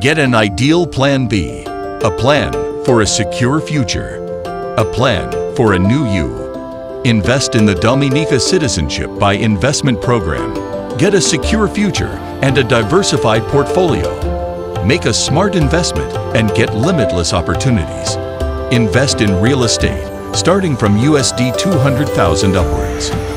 Get an ideal Plan B, a plan for a secure future, a plan for a new you. Invest in the Dominica Citizenship by Investment Program. Get a secure future and a diversified portfolio. Make a smart investment and get limitless opportunities. Invest in real estate starting from USD 200,000 upwards.